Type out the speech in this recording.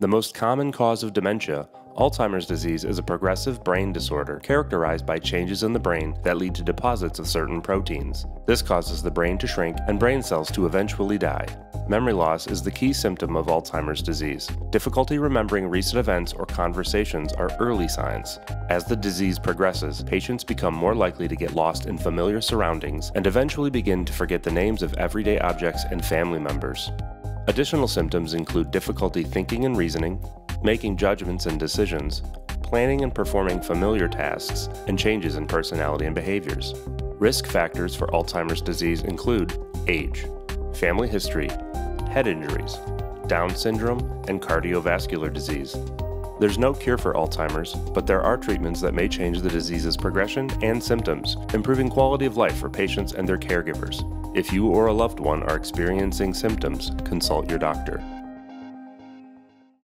The most common cause of dementia, Alzheimer's disease, is a progressive brain disorder characterized by changes in the brain that lead to deposits of certain proteins. This causes the brain to shrink and brain cells to eventually die. Memory loss is the key symptom of Alzheimer's disease. Difficulty remembering recent events or conversations are early signs. As the disease progresses, patients become more likely to get lost in familiar surroundings and eventually begin to forget the names of everyday objects and family members. Additional symptoms include difficulty thinking and reasoning, making judgments and decisions, planning and performing familiar tasks, and changes in personality and behaviors. Risk factors for Alzheimer's disease include age, family history, head injuries, Down syndrome, and cardiovascular disease. There's no cure for Alzheimer's, but there are treatments that may change the disease's progression and symptoms, improving quality of life for patients and their caregivers. If you or a loved one are experiencing symptoms, consult your doctor.